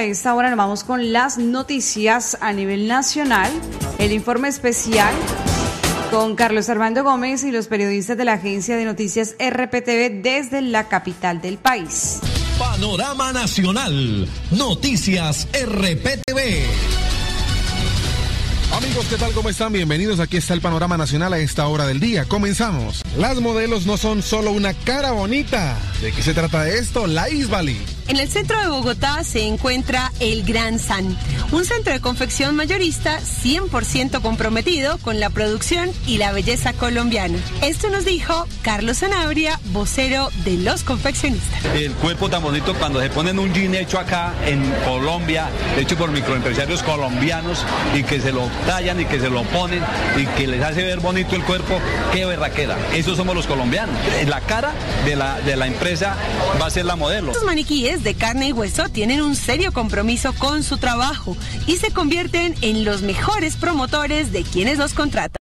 a esta hora nos vamos con las noticias a nivel nacional. El informe especial con Carlos Armando Gómez y los periodistas de la agencia de noticias RPTV desde la capital del país. Panorama Nacional, Noticias RPTV. Amigos, ¿qué tal? ¿Cómo están? Bienvenidos. Aquí está el panorama nacional a esta hora del día. Comenzamos. Las modelos no son solo una cara bonita. ¿De qué se trata de esto? La Isbali. En el centro de Bogotá se encuentra el Gran San, un centro de confección mayorista 100% comprometido con la producción y la belleza colombiana. Esto nos dijo Carlos Sanabria, vocero de los confeccionistas. El cuerpo tan bonito cuando se ponen un jean hecho acá en Colombia, hecho por microempresarios colombianos y que se lo y que se lo ponen y que les hace ver bonito el cuerpo, qué berraquera. Esos somos los colombianos. La cara de la, de la empresa va a ser la modelo. Estos maniquíes de carne y hueso tienen un serio compromiso con su trabajo y se convierten en los mejores promotores de quienes los contratan.